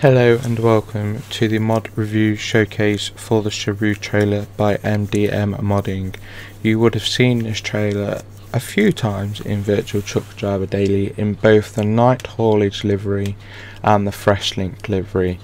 Hello and welcome to the mod review showcase for the Chereau trailer by MDModding. You would have seen this trailer a few times in Virtual Truck Driver Daily in both the night haulage livery and the Fresh Link livery.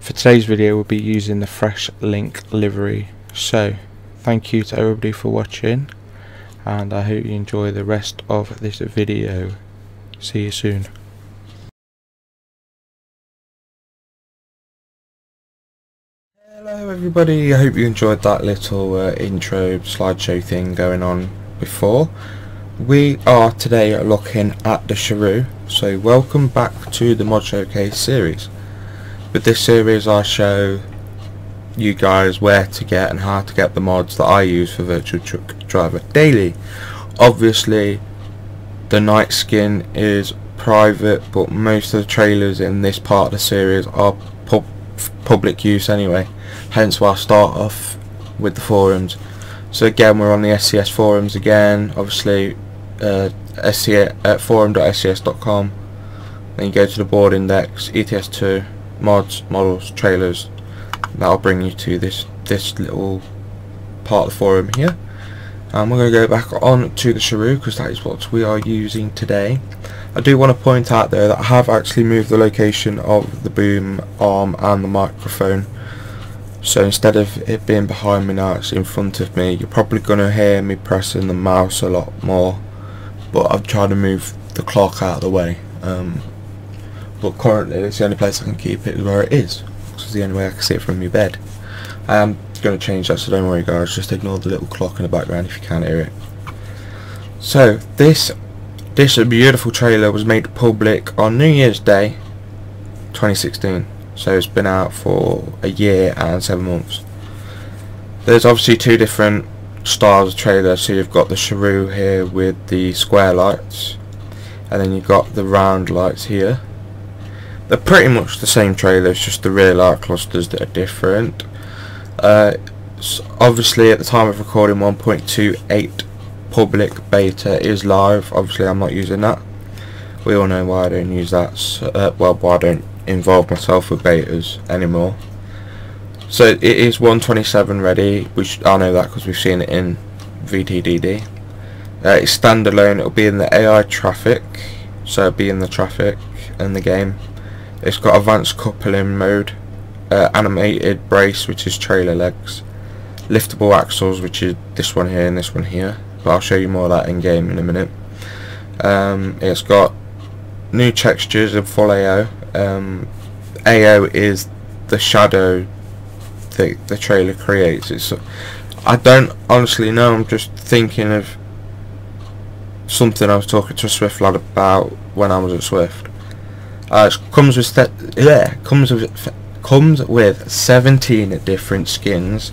For today's video we'll be using the Fresh Link livery. So thank you to everybody for watching and I hope you enjoy the rest of this video. See you soon. Everybody, I hope you enjoyed that little uh, intro slideshow thing going on before. We are today looking at the Chereau, so welcome back to the Mod Showcase series. With this series I show you guys where to get and how to get the mods that I use for Virtual Truck Driver Daily. Obviously the night skin is private but most of the trailers in this part of the series are public use anyway. Hence why I start off with the forums. So again we're on the SCS forums again. Obviously uh, uh, forum.scs.com then you go to the board index ETS2 mods models trailers. That'll bring you to this this little part of the forum here and we're going to go back on to the Chereau because that is what we are using today. I do want to point out though that I have actually moved the location of the boom arm and the microphone. So instead of it being behind me now it's in front of me. You're probably going to hear me pressing the mouse a lot more but I've tried to move the clock out of the way. Um, but currently it's the only place I can keep it where it is. It's the only way I can see it from my bed. Am going to change that so don't worry guys. Just ignore the little clock in the background if you can't hear it. So this this beautiful trailer was made public on New Year's Day 2016 so it's been out for a year and seven months. There's obviously two different styles of trailer. So you've got the Chereau here with the square lights and then you've got the round lights here. They're pretty much the same trailer it's just the rear light clusters that are different uh, obviously at the time of recording 1.28 public beta is live obviously I'm not using that we all know why I don't use that so, uh, well why I don't involve myself with betas anymore. So it is 127 ready, which I know that because we've seen it in VTDD. Uh, it's standalone, it'll be in the AI traffic, so it'll be in the traffic in the game. It's got advanced coupling mode, uh, animated brace, which is trailer legs, liftable axles, which is this one here and this one here, but I'll show you more of that in game in a minute. Um, it's got new textures of full AO, um, AO is the shadow that the trailer creates. It's I don't honestly know. I'm just thinking of something I was talking to a Swift lad about when I was at Swift. Uh, it comes with yeah, comes with comes with 17 different skins.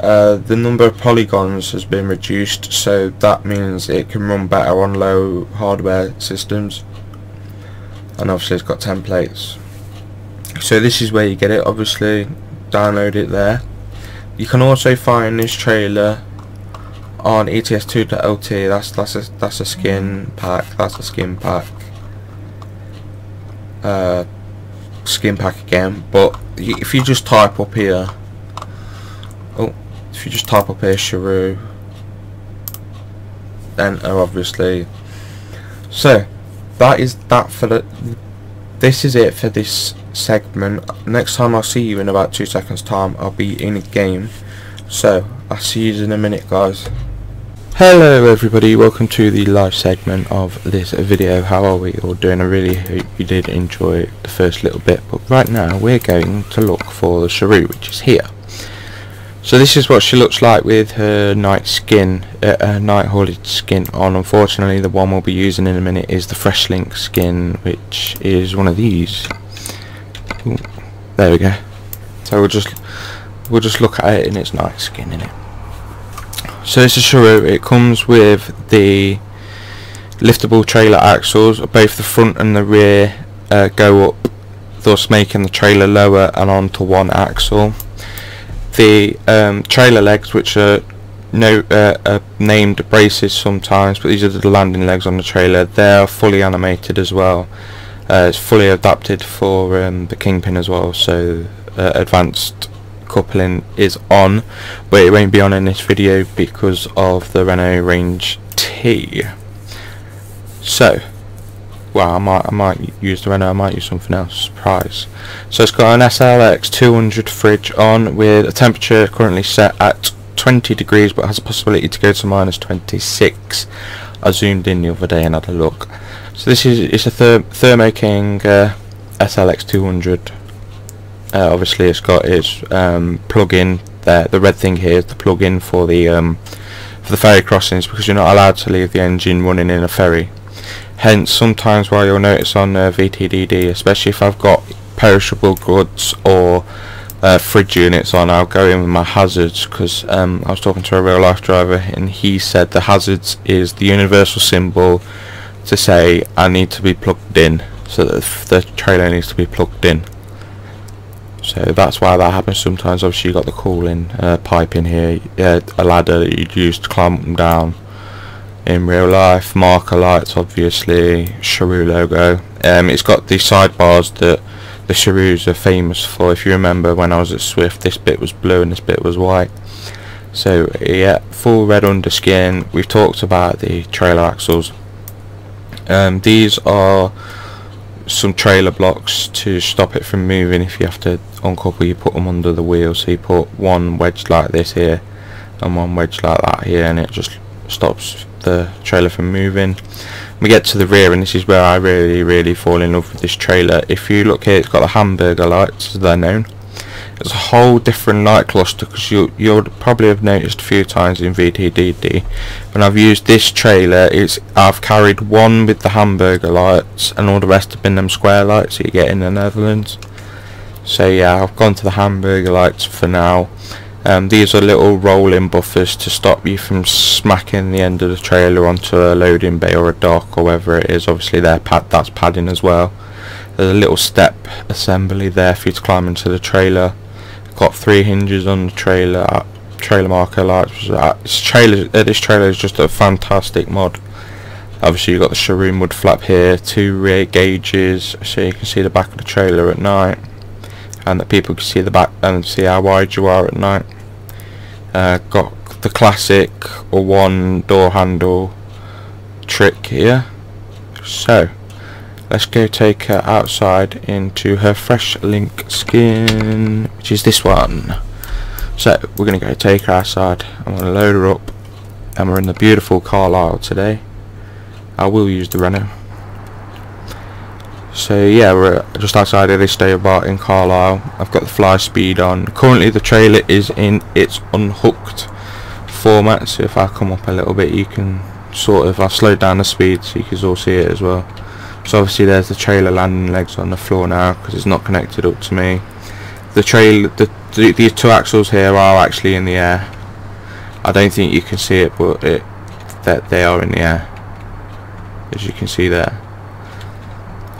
Uh, the number of polygons has been reduced, so that means it can run better on low hardware systems. And obviously it's got templates. So this is where you get it obviously. Download it there. You can also find this trailer on ETS2.lt that's that's a that's a skin pack. That's a skin pack. Uh, skin pack again but if you just type up here oh if you just type up here Chereau enter oh, obviously. So that is that for the this is it for this segment. Next time I'll see you in about two seconds time I'll be in a game. So I'll see you in a minute guys Hello everybody, welcome to the live segment of this video. How are we all doing? I really hope you did enjoy the first little bit, but right now we're going to look for the Chereau, which is here. So this is what she looks like with her night skin, uh, her night haulage skin on. Unfortunately the one we'll be using in a minute is the Freshlink skin which is one of these. Ooh, there we go. So we'll just we'll just look at it in its night skin in it. So this is Chereau, it comes with the liftable trailer axles, both the front and the rear uh, go up, thus making the trailer lower and onto one axle. The um, trailer legs which are no uh, are named braces sometimes but these are the landing legs on the trailer. They're fully animated as well. Uh, Uh, it's fully adapted for um, the Kingpin as well, so uh, advanced coupling is on, but it won't be on in this video because of the Renault Range T. So, well, I might I might use the Renault, I might use something else. Surprise. So it's got an SLX 200 fridge on with a temperature currently set at 20 degrees, but has a possibility to go to minus 26. I zoomed in the other day and had a look. So this is it's a Therm Thermo King uh, SLX 200. Uh, obviously, it's got its um, plug-in there. The red thing here is the plug-in for the um, for the ferry crossings because you're not allowed to leave the engine running in a ferry. Hence, sometimes while you'll notice on uh, VTDD, especially if I've got perishable goods or uh, fridge units on, I'll go in with my hazards because um, I was talking to a real life driver and he said the hazards is the universal symbol to say I need to be plugged in, so that the trailer needs to be plugged in. So that's why that happens sometimes. Obviously, you got the cooling uh, pipe in here, yeah, a ladder that you'd use to climb down in real life, marker lights obviously, Chereau logo. Um, it's got the sidebars that the Chereaus are famous for. If you remember when I was at Swift, this bit was blue and this bit was white. So yeah, full red underskin. We've talked about the trailer axles. Um, these are some trailer blocks to stop it from moving if you have to uncouple you put them under the wheel so you put one wedge like this here and one wedge like that here and it just stops the trailer from moving. We get to the rear and this is where I really really fall in love with this trailer. If you look here it's got the hamburger lights as they're known. It's a whole different light cluster because you, you'll probably have noticed a few times in VTDD when I've used this trailer it's I've carried one with the hamburger lights and all the rest have been them square lights that you get in the Netherlands. So yeah I've gone to the hamburger lights for now um, these are little rolling buffers to stop you from smacking the end of the trailer onto a loading bay or a dock or whatever it is. Obviously there pad that's padding as well. There's a little step assembly there for you to climb into the trailer. Got three hinges on the trailer. Uh, trailer marker lights. Uh, this trailer, uh, this trailer is just a fantastic mod. Obviously you've got the Chereau mud flap here, two rear gauges so you can see the back of the trailer at night and that people can see the back and see how wide you are at night. Uh, got the classic or one door handle trick here. So let's go take her outside into her fresh link skin which is this one. So we're gonna go take her outside. I'm gonna load her up and we're in the beautiful Carlisle today. I will use the Renault. So yeah, we're just outside of this day bar in Carlisle. I've got the fly speed on. Currently the trailer is in its unhooked format, so if I come up a little bit you can sort of, I've slowed down the speed so you can all see it as well. So obviously there's the trailer landing legs on the floor now because it's not connected up to me. The trailer, the, the, these two axles here are actually in the air. I don't think you can see it but it, that they are in the air as you can see there.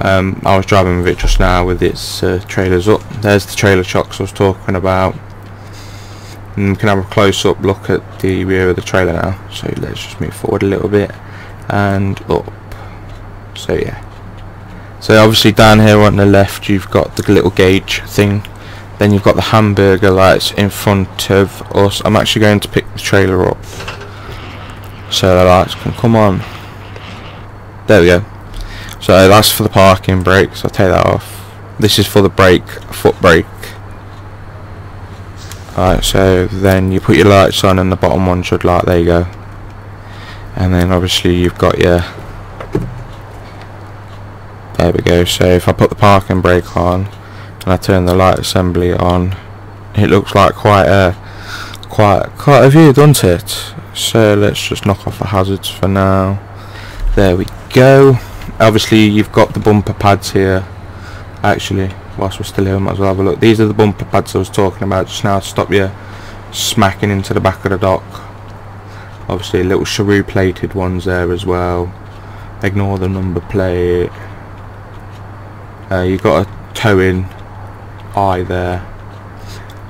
Um, I was driving with it just now with its uh, trailers up. There's the trailer shocks I was talking about. And we can have a close up look at the rear of the trailer now. So let's just move forward a little bit and up. So yeah. So obviously down here on the left you've got the little gauge thing. Then you've got the hamburger lights in front of us. I'm actually going to pick the trailer up. So the lights can come on. There we go. So that's for the parking brakes, I'll take that off. This is for the brake, foot brake. Alright, so then you put your lights on and the bottom one should light, there you go. And then obviously you've got your... There we go, so if I put the parking brake on and I turn the light assembly on, it looks like quite a quite quite a view, doesn't it? So let's just knock off the hazards for now. There we go. Obviously you've got the bumper pads here actually. Whilst we're still here might as well have a look. These are the bumper pads I was talking about just now to stop you smacking into the back of the dock. Obviously little Chereau plated ones there as well. Ignore the number plate uh, you've got a towing eye there.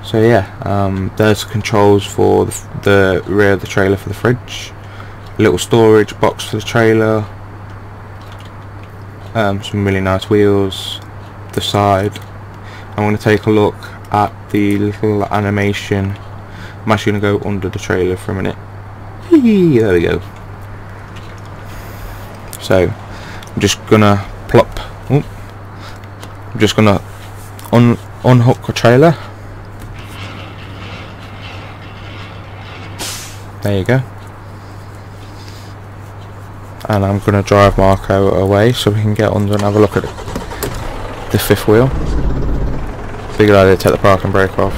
So yeah um, there's controls for the, the rear of the trailer for the fridge a little storage box for the trailer um, some really nice wheels the side. I'm going to take a look at the little animation. I'm actually going to go under the trailer for a minute. There we go. So I'm just gonna plop oh, I'm just gonna un unhook the trailer. There you go. And I'm gonna drive Marco away so we can get under and have a look at the fifth wheel. Big idea to take the parking brake off.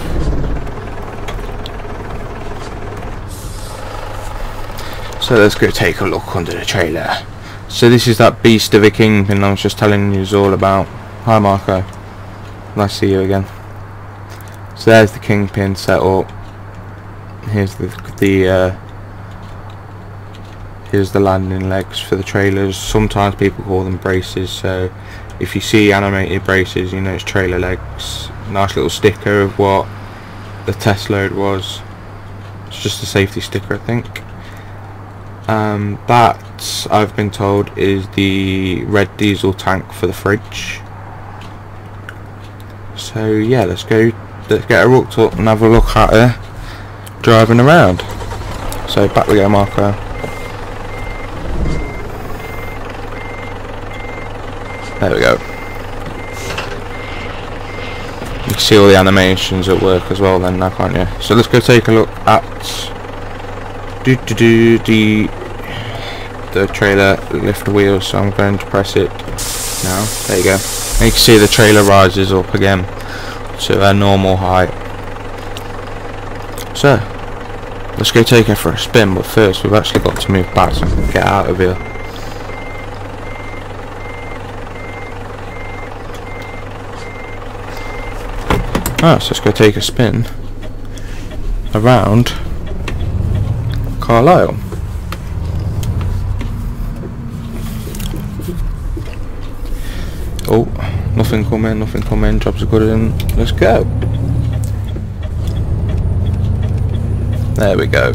So let's go take a look under the trailer. So this is that beast of a kingpin I was just telling you all about hi Marco. Nice to see you again. So there's the kingpin set up. Here's the, the uh, here's the landing legs for the trailers. Sometimes people call them braces so if you see animated braces you know it's trailer legs. Nice little sticker of what the test load was. It's just a safety sticker I think. Um, that I've been told is the red diesel tank for the fridge so yeah let's go let's get a hooked up and have a look at her driving around so back we go Marco There we go. You can see all the animations at work as well then now can't you? So let's go take a look at do do do the the trailer lift wheels so I'm going to press it now. There you go. And you can see the trailer rises up again to their normal height. So let's go take it for a spin but first we've actually got to move back so get out of here. So let's go take a spin around Carlisle. Oh, nothing coming, nothing coming, jobs are good in. Let's go. There we go.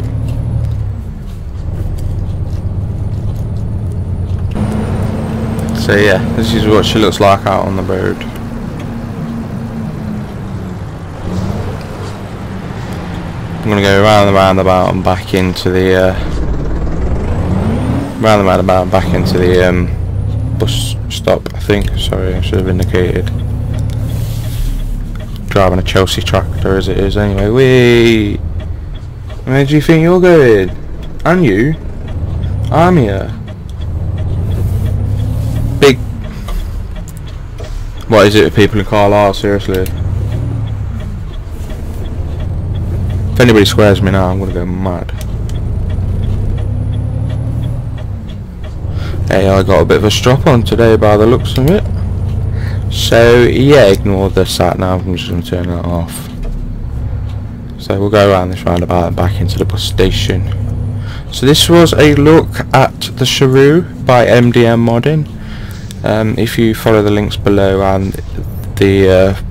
So yeah, this is what she looks like out on the road. I'm to go round the roundabout and back into the uh, round the roundabout and back into the um, bus stop I think? Sorry I should have indicated. Driving a Chelsea tractor as it is anyway. Wee where do you think you're going? And you? I'm here. Big. What is it with people in Carlisle seriously? If anybody squares me now, I'm gonna go mad. Hey, I got a bit of a strop on today by the looks of it. So, yeah, ignore the sat nav, I'm just gonna turn that off. So we'll go around this roundabout and back into the bus station. So this was a look at the Chereau by MDModding. Um, if you follow the links below and the uh,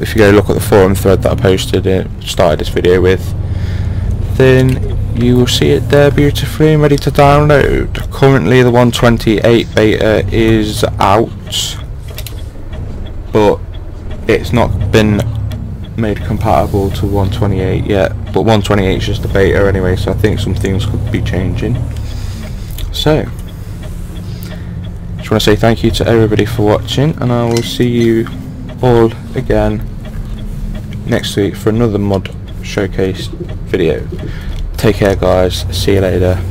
if you go look at the forum thread that I posted it started this video with then you will see it there beautifully and ready to download. Currently the 128 beta is out but it's not been made compatible to 128 yet. But 128 is just a beta anyway so I think some things could be changing. So just want to say thank you to everybody for watching and I will see you all again next week for another mod showcase video. Take care guys, see you later.